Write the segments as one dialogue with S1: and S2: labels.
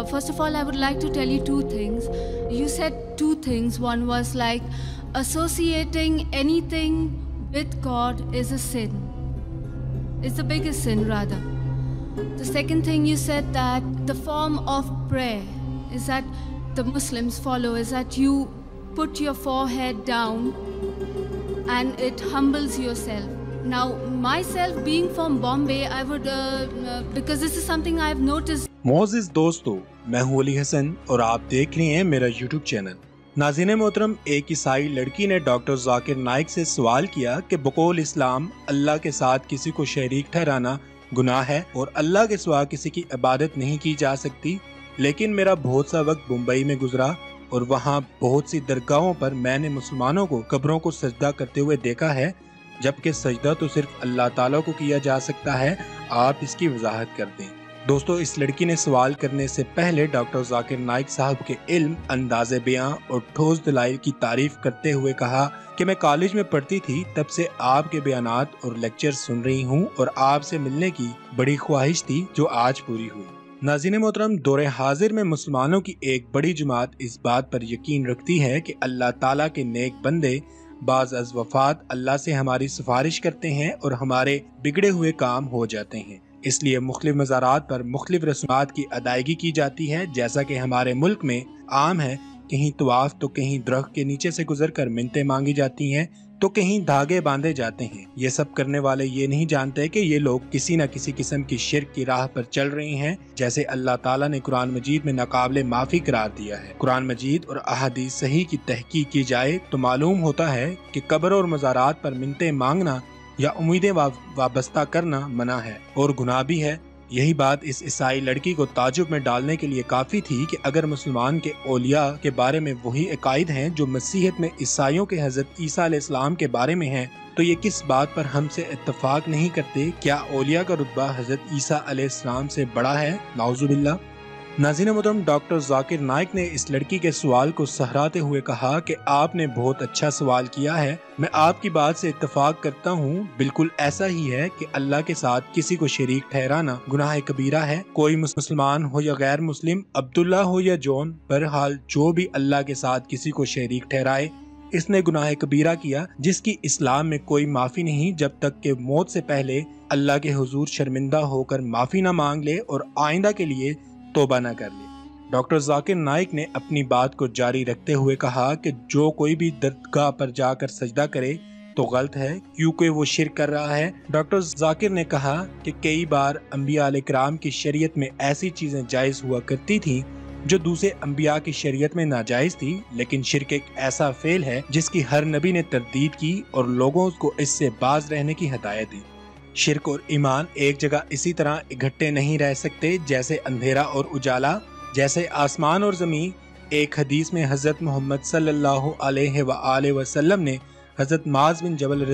S1: uh, first of all, I would like to tell you two things. You said two things. One was like associating anything with God is a sin. It's the biggest sin, rather. The second thing you said that the form of prayer is that the Muslims follow is that you put your forehead down and it humbles yourself. Now, myself being from Bombay, I would, uh, uh, because this is something I've noticed.
S2: मोजिज दोस्तों मैं हूँ अली हसन और आप देख रहे हैं मेरा YouTube channel. नाजिन मोहतरम, एक ईसाई लड़की ने डॉक्टर जाकिर नाइक से सवाल किया कि बकौल इस्लाम अल्लाह के साथ किसी को शरीक ठहराना गुनाह है और अल्लाह के सिवा किसी की इबादत नहीं की जा सकती। लेकिन मेरा बहुत सा वक्त मुंबई में गुजरा और वहाँ बहुत सी दरगाहों पर मैंने मुसलमानों को कब्रों को सजदा करते हुए देखा है, जबकि सजदा तो सिर्फ़ अल्लाह ताला को किया जा सकता है, आप इसकी वजाहत कर दें। दोस्तों, इस लड़की ने सवाल करने से पहले डॉक्टर जाकिर नाइक साहब के इल्म, अंदाज बयां और ठोस दलाइल की तारीफ़ करते हुए कहा कि मैं कॉलेज में पढ़ती थी, तब से आपके बयान और लेक्चर सुन रही हूँ और आपसे मिलने की बड़ी ख्वाहिश थी जो आज पूरी हुई। नाजिन मोहतरम, दौरे हाजिर में मुसलमानों की एक बड़ी जमात इस बात पर यकीन रखती है कि अल्लाह ताला के नेक बंदे बाज अज वफात अल्लाह से हमारी सिफारिश करते हैं और हमारे बिगड़े हुए काम हो जाते हैं। इसलिए मुख्तलिफ़ मज़ारात पर मुख्तलिफ़ रस्मात की अदायगी की जाती है। जैसा कि हमारे मुल्क में आम है, कहीं तवाफ तो कहीं दरख्त के नीचे से गुजर कर मिनतें मांगी जाती हैं तो कहीं धागे बांधे जाते हैं। ये सब करने वाले ये नहीं जानते कि ये लोग किसी न किसी किस्म की शिरक की राह पर चल रहे हैं, जैसे अल्लाह ताला ने कुरान मजीद में नाकाबले माफ़ी करार दिया है। कुरान मजीद और अहादीस सही की तहकीक की जाए तो मालूम होता है कि कब्र और मज़ारात पर मिनते मांगना या उम्मीदें वाबस्ता करना मना है और गुनाह भी है। यही बात इस ईसाई लड़की को ताजुब में डालने के लिए काफ़ी थी कि अगर मुसलमान के ओलिया के बारे में वही अकायद हैं जो मसीहत में ईसाइयों के हज़रत ईसा इस्लाम के बारे में हैं तो ये किस बात पर हमसे इतफाक नहीं करते? क्या ओलिया का रुतबा हज़रत ईसा इस्लाम से बड़ा है? नाउजुबिल्ला नाजीन मुदम डॉक्टर जाकिर नाइक ने इस लड़की के सवाल को सहराते हुए कहा कि आपने बहुत अच्छा सवाल किया है। मैं आपकी बात से इतफाक करता हूँ, बिल्कुल ऐसा ही है कि अल्लाह के साथ किसी को शरीक ठहराना गुनाह कबीरा है। कोई मुसलमान हो या गैर मुस्लिम अब्दुल्ला हो या जॉन, बहरहाल जो भी अल्लाह के साथ किसी को शरीक ठहराए, इसने गुनाह कबीरा किया, जिसकी इस्लाम में कोई माफ़ी नहीं, जब तक के मौत से पहले अल्लाह के हुजूर शर्मिंदा होकर माफ़ी न मांग ले और आइंदा के लिए तोबा न कर ले। डॉक्टर जाकिर नाइक ने अपनी बात को जारी रखते हुए कहा कि जो कोई भी दरगाह पर जाकर सजदा करे तो गलत है, क्योंकि वो शिर कर रहा है। डॉक्टर जाकिर ने कहा कि कई बार अम्बिया कराम की शरीयत में ऐसी चीज़ें जायज़ हुआ करती थी, जो दूसरे अम्बिया की शरीयत में नाजायज थी, लेकिन शिरक एक ऐसा फेल है जिसकी हर नबी ने तरदीद की और लोगों को इससे बाज रहने की हदायत दी। शिरक और ईमान एक जगह इसी तरह इकट्ठे नहीं रह सकते, जैसे अंधेरा और उजाला, जैसे आसमान और ज़मीन। एक हदीस में हज़रत मोहम्मद सल्लल्लाहु अलैहि वसल्लम ने हज़रत माज बिन जबल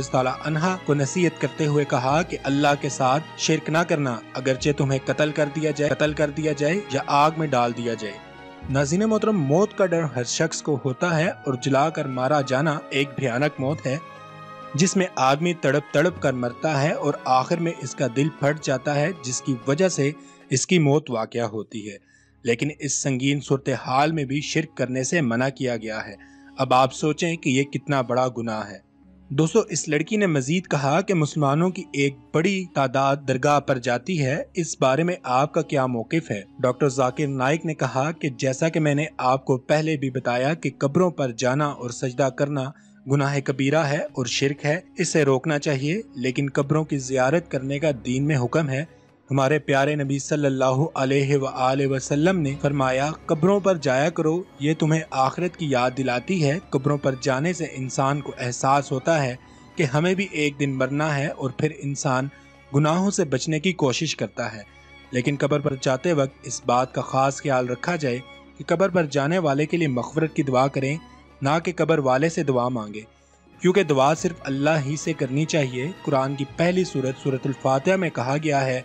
S2: अनहा को नसीहत करते हुए कहा कि अल्लाह के साथ शिरक ना करना, अगरचे तुम्हें कत्ल कर दिया जाए, कत्ल कर दिया जाए या आग में डाल दिया जाए। नाजीन मोहतरम, मौत का डर हर शख्स को होता है और जलाकर मारा जाना एक भयानक मौत है। जिसमें आदमी तड़प तड़प कर मरता है और आखिर में इसका दिल फट जाता है, जिसकी वजह से इसकी मौत वाक़ होती है। लेकिन इस संगीन सूरत हाल में भी शिरक करने से मना किया गया है। अब आप सोचें कि ये कितना बड़ा गुनाह है। दोस्तों, इस लड़की ने मजीद कहा कि मुसलमानों की एक बड़ी तादाद दरगाह पर जाती है। इस बारे में आपका क्या मौकफ है? डॉक्टर जाकिर नाइक ने कहा कि जैसा कि मैंने आपको पहले भी बताया कि कब्रों पर जाना और सजदा करना गुनाह कबीरा है और शिरक है, इसे रोकना चाहिए, लेकिन कब्रों की जियारत करने का दीन में हुक्म है। हमारे प्यारे नबी सल्लल्लाहु अलैहि वसल्लम ने फरमाया, कब्रों पर जाया करो, ये तुम्हें आखिरत की याद दिलाती है। कब्रों पर जाने से इंसान को एहसास होता है कि हमें भी एक दिन मरना है और फिर इंसान गुनाहों से बचने की कोशिश करता है। लेकिन कब्र पर जाते वक्त इस बात का खास ख्याल रखा जाए कि कब्र पर जाने वाले के लिए मखफरत की दुआ करें ना कि कबर वाले से दुआ मांगे, क्योंकि दुआ सिर्फ़ अल्लाह ही से करनी चाहिए। कुरान की पहली सूरत सूरत फातिहा में कहा गया है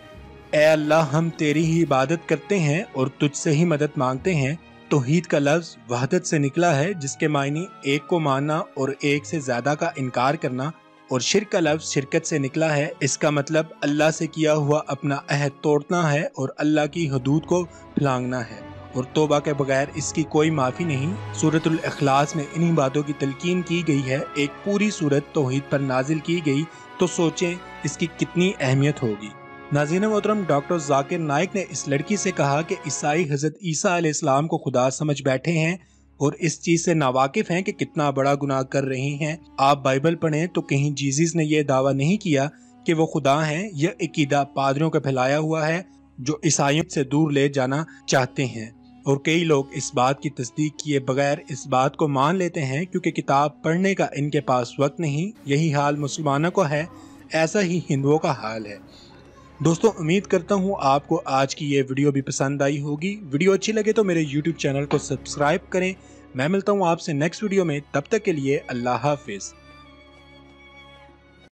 S2: ए अल्लाह, हम तेरी ही इबादत करते हैं और तुझसे ही मदद मांगते हैं। तोहीद का लफ्ज वहदत से निकला है, जिसके मायने एक को मानना और एक से ज़्यादा का इनकार करना, और शिर का लफ्ज शिरकत से निकला है। इसका मतलब अल्लाह से किया हुआ अपना अहद तोड़ना है और अल्लाह की हदूद को फलांगना है। और तोबा के बगैर इसकी कोई माफ़ी नहीं, सूरतुल अखलास में इन्हीं बातों की तलकीन की गई है। एक पूरी सूरत तोहहीद पर नाजिल की गई तो सोचें इसकी कितनी अहमियत होगी। नाजीन मोहतरम, डॉक्टर जाकिर नाइक ने इस लड़की से कहा कि ईसाई हज़रत ईसा इस्लाम को खुदा समझ बैठे हैं और इस चीज़ से नावाकिफ हैं कि कितना बड़ा गुनाह कर रहे हैं। आप बाइबल पढ़ें तो कहीं जीजीज ने यह दावा नहीं किया कि वो खुदा हैं, यह अकीदा पादरियों का फैलाया हुआ है जो ईसाइयों से दूर ले जाना चाहते हैं। और कई लोग इस बात की तस्दीक किए बगैर इस बात को मान लेते हैं क्योंकि किताब पढ़ने का इनके पास वक्त नहीं, यही हाल मुसलमानों को है, ऐसा ही हिंदुओं का हाल है। दोस्तों, उम्मीद करता हूँ आपको आज की ये वीडियो भी पसंद आई होगी। वीडियो अच्छी लगे तो मेरे यूट्यूब चैनल को सब्सक्राइब करें। मैं मिलता हूँ आपसे नेक्स्ट वीडियो में, तब तक के लिए अल्लाह हाफिज़।